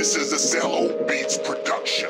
This is a Cello Beats production.